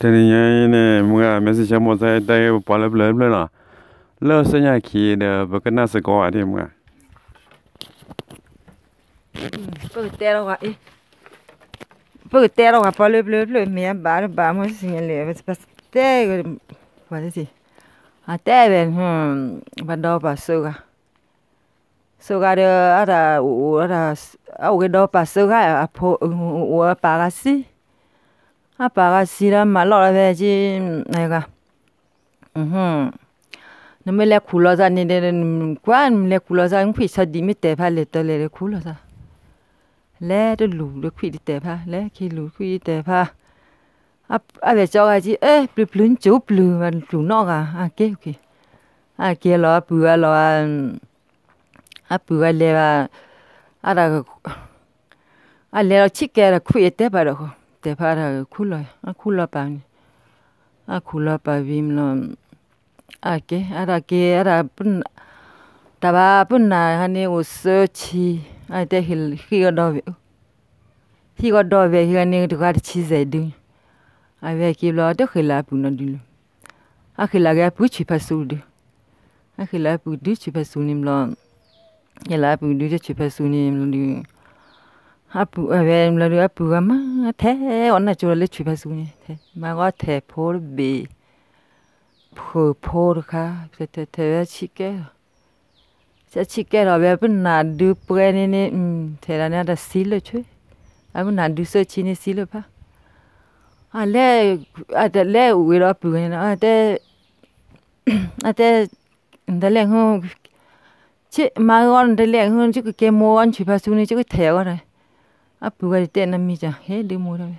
တနင်္ဂနွေနေ့မက message မဆိုင်တဲ့ပေါ်လပလပလနော်လောစညာခီတဲ့ဘကနစကောအတယ်မကပုတ်တဲတော့ကအေးပုတ်တဲတော့ကပေါ်လပလပလမြန်ဘာဘာမစင်လေဘတ်တဲဘာလဲစီအတဲပဲဟွန်းဘာတော့ပါဆိုကဆိုကရအ 아빠가 싫은 말로 해야지 내가 음 너무래 굴러서 니네는 관래 굴러서 응 피서 님이 때발 랬더래 굴러서 레도 루르 퀴디 때파 레 키루 퀴디 때파 아 아베 저가지 에 블블른 조 블루만 루너가 아게 오케이 아게 러 부아 러아 부아 레와 아라 아 레로 치게 라 퀴에 때바라고 ပူလောအပူလေပါအရာအလေချစ်ကဲခွိတဲပါတော့တဲဖာခုလောအခုလောပါအခုလောပါဗီမလောအကေအရာကေအရာပွန်းတဘာပွန်းနာဟနေကိုစချီအတဲ့ဟီဟီကတော့ဟီကတော့ပဲဟီကနေတကားချီစေဒင်းအဝဲကေလောတခေလာပူနဒီလအခလာကပူချီဖဆူဒအ အပူအဝဲမလောအပူကမထဲအနချိုလေချီဖဆူနိထဲမကထဲဖိုးဘေဖိုးဖိုးခါတဲ့တဲ့ချီကဲချက်ချီကဲတော့ပဲပနာဒူပွဲနေနေထဲရနေတာစီလချွေအမနာဒူစချီနေစီလပါအလဲအတလဲဝေတော့ပူနေအတဲ့အတဲ့ဒလဲဟိုချစ်မာဂွန်ဒလဲဟိုချစ်ကေမောန်ချီပါဆူနေချစ်ထဲရောတယ် အပူကတဲ့နမီချာဟဲဒီမိုရပဲ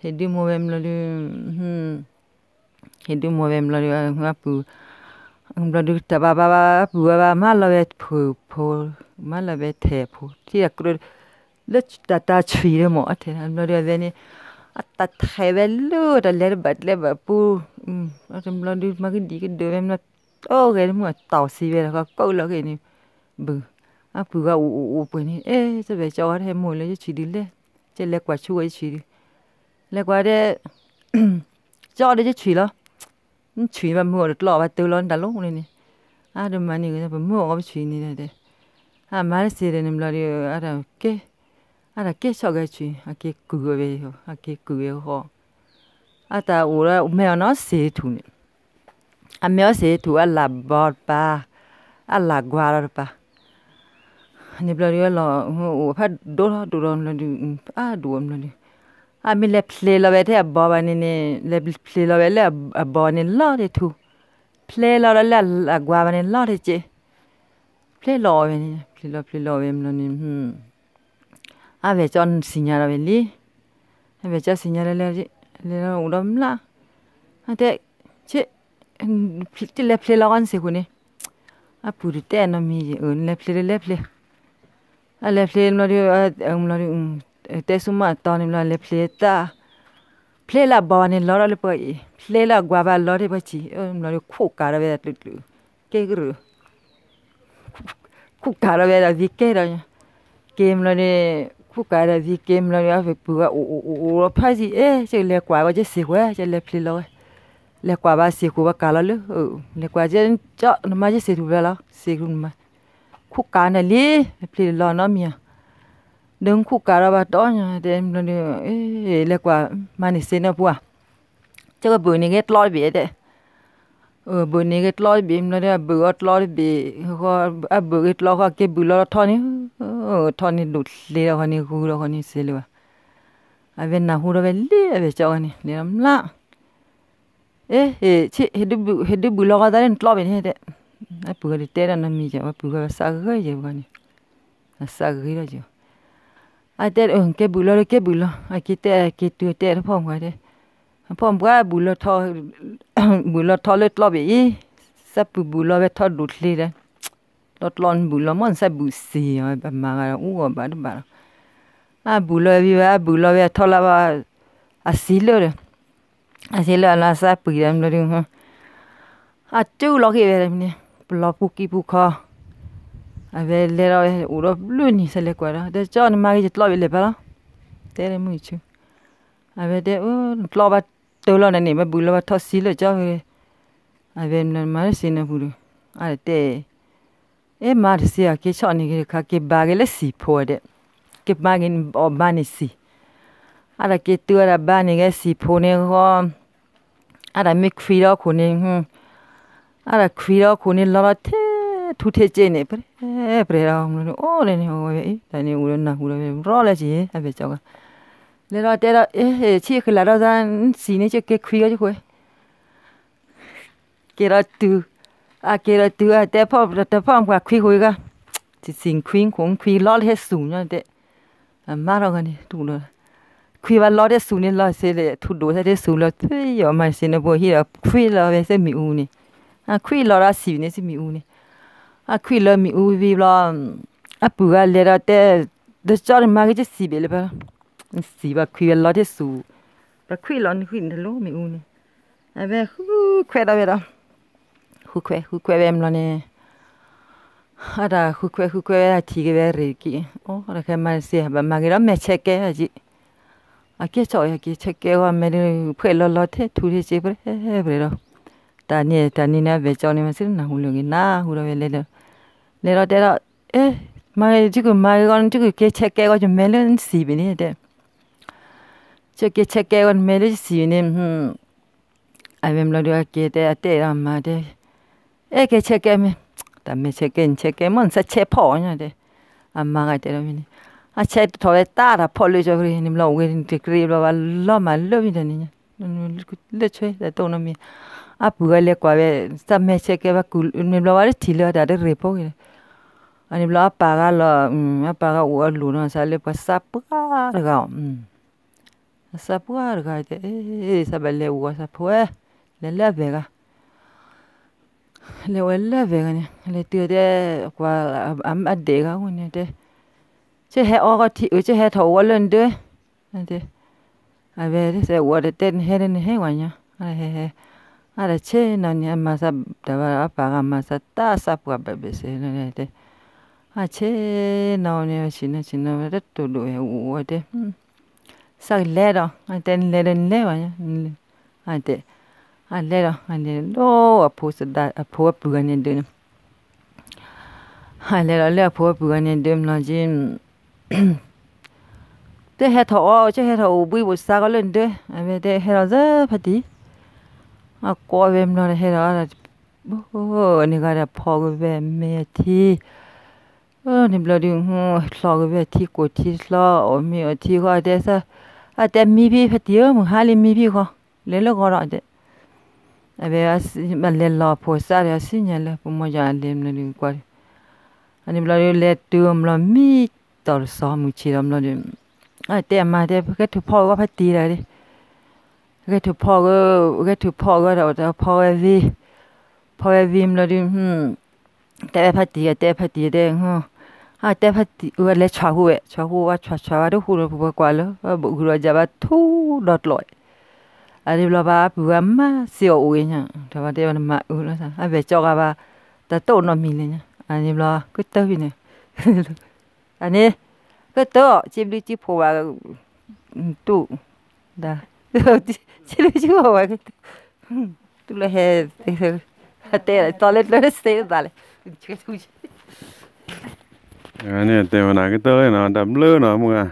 ဟဲဒီမိုဝဲမလို့ဟွန်းဟဲဒီမိုဝဲမလို့ငါပူအမ်ဘဒူတဘာဘာပူဘာမလာပဲဖူဖူမလာပဲထဲဖူတီကရလက်တတာချီရမောအထဲအမ်ဘဒူဝဲနေအတတ်ခဲဝဲလို့တလဲဘတ်လဲဘပူအမ်အမ်ဘဒူမကဒီ အပူကအိုအိုပွင့်နေအဲစပဲကြောက်ရတဲ့မို့လေချီဒီလေကျလက်ကချွေးချီဒီလက်ကတဲ့ကြောက်တဲ့ချီလားချီမမို့တော့ဘာတူလွန်တလုံးနေနေအာဒမနီကဘမို့ကချီနေတယ်အာမရစီရနေမလားအာဒါကဲအာဒါကဲချောက်ကချီအကဲကူရပဲဟောအကဲကူရဟောအတာဦးရမေနော်စေထူနေအမေစေထူအလာဘောပါအလာဂွာရပါ နေဘလရလောဟိုဖတ်ဒိုဒိုရမ်လဒီအာဒိုမ်လဒီအမီလက်ဖလေလဝဲတဲ့ဘောဘနေနေလက်ဖလေလဝဲလက်ဘောနေလော်တဲ့သူဖလေလော်လက်အကွာဘနေလော်တဲ့ချေဖလေလော်ဝဲနေဖလေလော်ဖလေလော်ဝဲမလို့နေဟွန်းအဝဲချွန်စင်ညာရဝဲလီအဝဲချစင်ညာလဲလဲလေလောဦးတော့မလားတဲ့ချေဖလေလက်ဖလေလော်ကန်စေခုနေအပူတဲ့နမီအွန်းလက်ဖလေလက်ဖလေ အလက်ဖလေမလို့အမလို့တဲဆုမတော်နေလို့လက်ဖလေတာဖလေလာဘောနေလော်ရလပေါ်ဖလေလာကွာဘာလော်ရပချီအမလို့ခုကာရပဲတူတူကေဂရခုကာရပဲဒီကေရကေမလို့နေခုကာရဒီကေမလို့ရဖပူကအိုအိုအိုဖာစီအဲကျလေကွာကကျစီခွဲကျလေဖလေလောလေကွာဘာစီကူ คุกการน่ะลีพลีลอน้อมีดึงคุกการบาดอนเดมนี่เอเรียกว่ามานี่เซนะปัวเจ้าบุญนี่เก็ตลอยเบียเดเออบุญนี่เก็ตลอยเบีมแล้วเนี่ยบื่ก็ลอยเบียก็อะบุญก็ลอยก็เก็บบุญลอยทอนี่เออทอนี่ดุดเลยแล้วคนนี้ฮูแล้วคนนี้เซเลยวะอะเวนน่ะฮูรล้วเวลีอะเวเจ้าคนนี้เนี่ยมละเอ๊ะเฮ้ชิเฮ็ดบุเฮ็ดบุลอยก็ได้ลอยเบียเด apuga litera namiya sa basagaya la asagila Ai ater un ke bulo ke bulo. Akite akitu ter pom gare pom bua bulo tho bulo tho le tlobe i. Sapu bulo ve tho dutlira totlon bulo mon sa busi ma u ba ba a bulo bi ba bulo ve tho la ba asilo re. Asilo ala sa pu yam lo ri ha atu lo ve be ni ลอบอีสับบุลเวทอดุดเลยเลยลดลอนบุลมันสับบุสีแบบมาอู้บาดบาอ่ะบุลวิวะบุลเวทอละว่าอาศิลเลยอาศิลละสับปุยมเลยฮะอ่ะจูล็อกเวเนี่ยบลปุกิปุคอအဘယ်လေတော့ဦးတော့လူနီစလေကွာတဲ့ကြောင်းမကြီးတလို့လေပါလားတဲရမှုချူ a ve de o lo ba to lo ne ba bu lo ba tho si lo cho a ve na ma si na bu a de e ma de si a ke cho ni ke ka ke ba ke le si pho de ke ba ke o ba ni si a da ke tu ra ba ni ke si pho ne ho a da mi kri lo ko ne hm a da kri lo ko ne lo lo te tu te je ne pre pre ra o le ne o ve da ni u lo na u lo ro le ji a ve cho ka လေတော့တဲ့တော့အေးချီခလာတော့ဇန်စီနေချက်ကခွေရခွေကေရတူအကေရတူအတဲ့ဖော့တဲ့ဖော့ကခွေခွေကဒီစင်ခွင်းခုံခွေလော်ဟဲဆူညတဲ့အမရောကနေတူလို့ခွေပါလော်တဲ့ဆူနေလော်စေလေထူဒိုတဲ့ဆူလော်သွေးရောမစင်ဘောဟီရခွေလော်ပဲစမီဦးနေ အခွေလော်ရစီနေစမီဦးနေအခွေလော်မီဦးဗီလောအပူကလေတော့တဲ့ the story magazine စီပဲလေပါစီပါခွေလော်တဲ့ဆူပခွေလော်ခွေနလို့မီဦးနေအဘခုခွဲတော့ရတော့ခုခွဲခုခွဲပဲမလို့နေဟာဒါခုခွဲခုခွဲတီကပဲရေကီအော်ရခဲမစီဘာမဂရမဲချက်ကဲအကြီးအကေချောရကေချက်ကဲဝမဲဖွေလော်လော်တဲ့ထူရစီပဲဘယ်တော့ တာနေတာနီနာပဲကြောင်းနေမစနာဟူလို့နာဟူတော့ပဲလေလေတော့တဲ့တော့အဲမကြီးကမကြီးကကြီးကေချက်ကဲကမဲလန်းစီပဲနေတဲ့ cheque cheque on mele sine hm avem lo de que te te ma de e que cheque me ta me cheque cheque mon sa che po nya de amma ga te lo mini a che to e ta ra po le jo ri nim lo we de kri lo ba lo ma lo mi de ni le che de to no mi a pu ga le kwa ve sa me cheque ba kul nim lo ba ri da de repo ge. Ani lo apaga lo mm, apaga u lu no sa le pa sa pa ga mm. Sapua ga de e eh, sa belle u sa pue le le vega. Le we le vega ne, le tu de, kwa, am a de ga ne, de. Che he o ga ti, che he tho wa len de de eh. a ve se wa de ten, he ne, he wa nya a he he. A de che na nya ma sa da ba pa ga ma sa ta sa pua be be se ne de a che na ne chi ne chi ne de tu lu e u de hmm ဆောက်လဲတော့အတန်လဲလဲပါညာအတဲ့အလဲတော့အနေတော့အဖိုးစဒအဖိုးပူကနေတယ်ဟာလဲတော့လဲအဖိုးပူကနေတယ်မလားချင်းတဲ့ဟဲ့တော့ချဲဟဲ့တော့ဘွေးဘစားကလည်းတဲ့ အမေတဲ့ဟဲ့တော့ဇဖတီအကောဝဲမလို့ဟဲ့တော့ဘောနေကြတဲ့ဖော်ကပဲမေတီအော်နေဘလဒင်းဟောလောကပဲတီကိုတီလောအမေတီခေါ်တဲ့စားအတဲမီပြီးဖတီမဟာလီမီပြီးခေါ်လဲလောကောရတဲ့အဘေအမလဲလောဖို့စားရစညလဲပမကြလဲမလို့ကွာအနိဘလာလဲတူမလမီတော်စောမှုချီရမလို့အတဲမတဲ့ကထဖောကဖတီရတယ် ရထဖော်ရထဖော်ရတော့ဖော်ဝီဖော်ဝီမလို့ဒီဟွန်းတဲဖတ်တီတဲဖတ်တီတဲ့ဟွန်းဟာတဲဖတ်တီဝလဲချွာဟုဝဲချွာဟုဝါချွာချွာတော့ဟူရဘကွာလဘဂူရကြပါထူဒေါတ်လို့အဒီလဘာဘူအမစီအိုဝင်းညာဒါပါတဲ့မဦးလားအဘကြောကပါတတော့နော်မီလင်းညာအဒီလကွတ်တော့ပြီနေအနေကတော့ချစ်လူချစ်ဖွာတူဒါ Tirou de rua. Tu le é. Até toilet le sei dale. Nè, tèo nà cái tơi nó đậm lư nó mua à.